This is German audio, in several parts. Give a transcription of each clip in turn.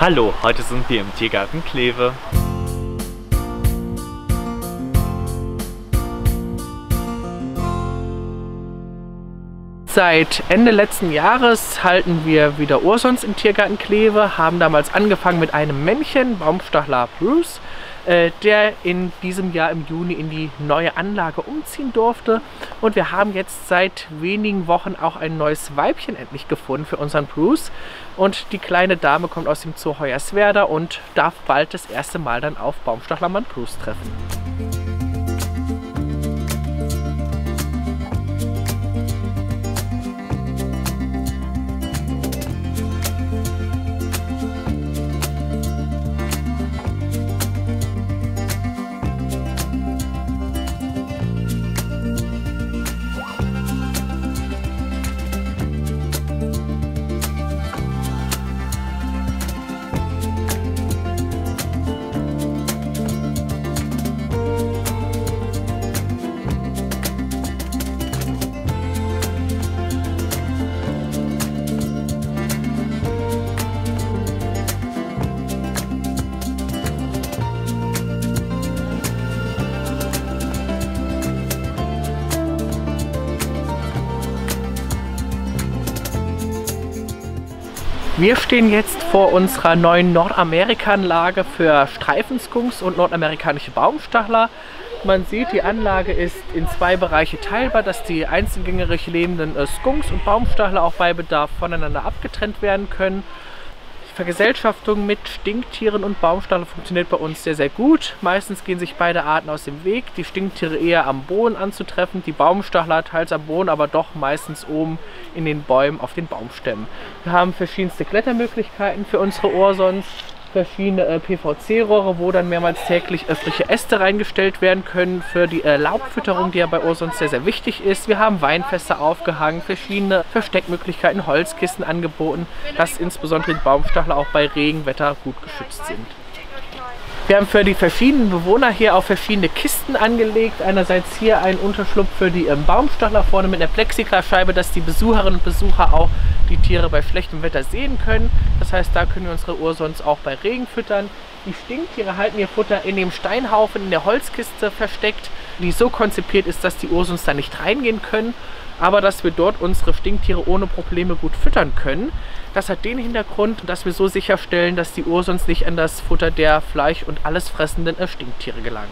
Hallo, heute sind wir im Tiergarten Kleve. Seit Ende letzten Jahres halten wir wieder Ursons im Tiergarten Kleve, haben damals angefangen mit einem Männchen, Baumstachler Bruce, äh, der in diesem Jahr im Juni in die neue Anlage umziehen durfte. Und wir haben jetzt seit wenigen Wochen auch ein neues Weibchen endlich gefunden für unseren Bruce. Und die kleine Dame kommt aus dem Zoo Hoyerswerda und darf bald das erste Mal dann auf Baumstachlermann Bruce treffen. Wir stehen jetzt vor unserer neuen Nordamerika-Anlage für Streifenskunks und nordamerikanische Baumstachler. Man sieht, die Anlage ist in zwei Bereiche teilbar, dass die einzelgängerisch lebenden äh, Skunks und Baumstachler auch bei Bedarf voneinander abgetrennt werden können. Vergesellschaftung mit Stinktieren und Baumstachel funktioniert bei uns sehr, sehr gut. Meistens gehen sich beide Arten aus dem Weg. Die Stinktiere eher am Boden anzutreffen, die Baumstachler teils am Boden, aber doch meistens oben in den Bäumen auf den Baumstämmen. Wir haben verschiedenste Klettermöglichkeiten für unsere Orsons verschiedene äh, PVC-Rohre, wo dann mehrmals täglich öffentliche Äste reingestellt werden können für die äh, Laubfütterung, die ja bei Ursons sehr, sehr wichtig ist. Wir haben Weinfässer aufgehangen, verschiedene Versteckmöglichkeiten, Holzkisten angeboten, dass insbesondere die Baumstachel auch bei Regenwetter gut geschützt sind. Wir haben für die verschiedenen Bewohner hier auch verschiedene Kisten angelegt. Einerseits hier ein Unterschlupf für die ähm, Baumstachler vorne mit einer Plexiglasscheibe, dass die Besucherinnen und Besucher auch die Tiere bei schlechtem Wetter sehen können. Das heißt, da können wir unsere Ursons auch bei Regen füttern. Die Stinktiere halten ihr Futter in dem Steinhaufen in der Holzkiste versteckt, die so konzipiert ist, dass die Ursons da nicht reingehen können aber dass wir dort unsere Stinktiere ohne Probleme gut füttern können. Das hat den Hintergrund, dass wir so sicherstellen, dass die Ursons nicht an das Futter der Fleisch- und alles fressenden Stinktiere gelangen.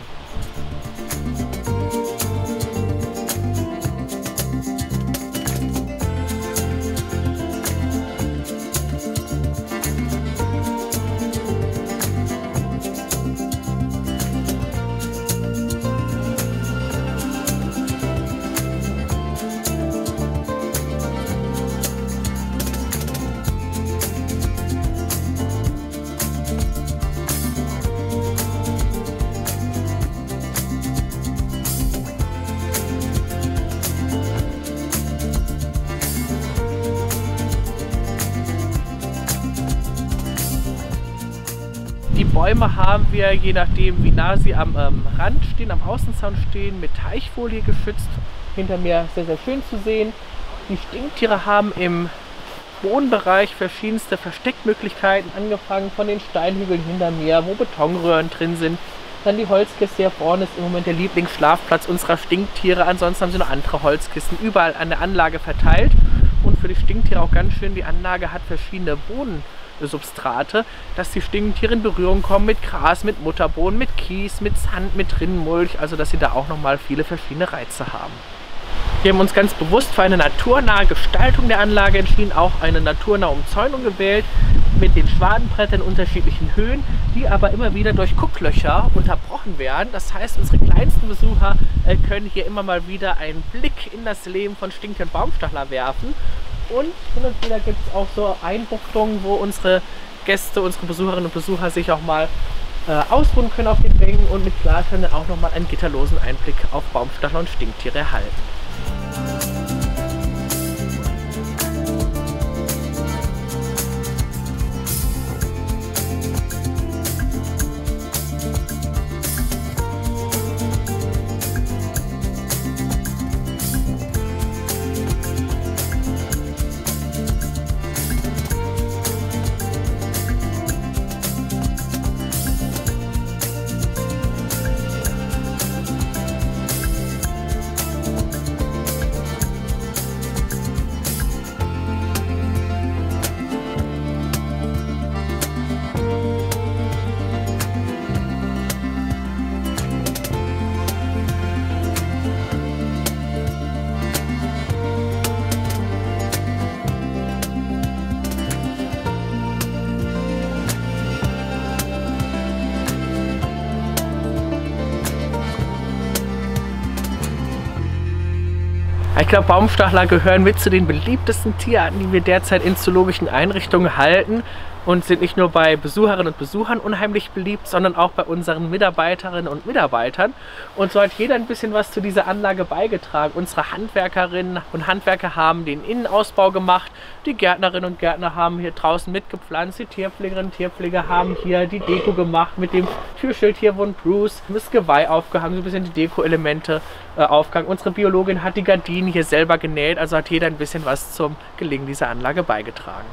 Bäume haben wir, je nachdem wie nah sie am ähm, Rand stehen, am Außenzaun stehen, mit Teichfolie geschützt. Hinter mir sehr, sehr schön zu sehen. Die Stinktiere haben im Bodenbereich verschiedenste Versteckmöglichkeiten, angefangen von den Steinhügeln hinter mir, wo Betonröhren drin sind. Dann die Holzkiste hier vorne ist im Moment der Lieblingsschlafplatz unserer Stinktiere. Ansonsten haben sie noch andere Holzkisten überall an der Anlage verteilt. Und für die Stinktiere auch ganz schön, die Anlage hat verschiedene Boden. Substrate, dass die Stinktiere in Berührung kommen mit Gras, mit Mutterbohnen, mit Kies, mit Sand, mit Rinnenmulch, also dass sie da auch nochmal viele verschiedene Reize haben. Wir haben uns ganz bewusst für eine naturnahe Gestaltung der Anlage entschieden, auch eine naturnahe Umzäunung gewählt mit den Schwadenbrettern in unterschiedlichen Höhen, die aber immer wieder durch Gucklöcher unterbrochen werden. Das heißt, unsere kleinsten Besucher äh, können hier immer mal wieder einen Blick in das Leben von stinkenden Baumstachler werfen und hin und wieder gibt es auch so Einbuchtungen, wo unsere Gäste, unsere Besucherinnen und Besucher sich auch mal äh, ausruhen können auf den Bänken und mit Klarschein auch nochmal einen gitterlosen Einblick auf Baumstachler und Stinktiere erhalten. Ich glaube, Baumstachler gehören mit zu den beliebtesten Tierarten, die wir derzeit in zoologischen Einrichtungen halten und sind nicht nur bei Besucherinnen und Besuchern unheimlich beliebt, sondern auch bei unseren Mitarbeiterinnen und Mitarbeitern. Und so hat jeder ein bisschen was zu dieser Anlage beigetragen. Unsere Handwerkerinnen und Handwerker haben den Innenausbau gemacht, die Gärtnerinnen und Gärtner haben hier draußen mitgepflanzt, die Tierpflegerinnen und Tierpfleger haben hier die Deko gemacht mit dem Türschild hier von Bruce, das Geweih aufgehangen, so ein bisschen die Deko-Elemente äh, aufgehangen. Unsere Biologin hat die Gardinen hier selber genäht, also hat jeder ein bisschen was zum Gelingen dieser Anlage beigetragen.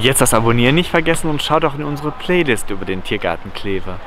Jetzt das Abonnieren nicht vergessen und schaut auch in unsere Playlist über den Tiergarten Kleve.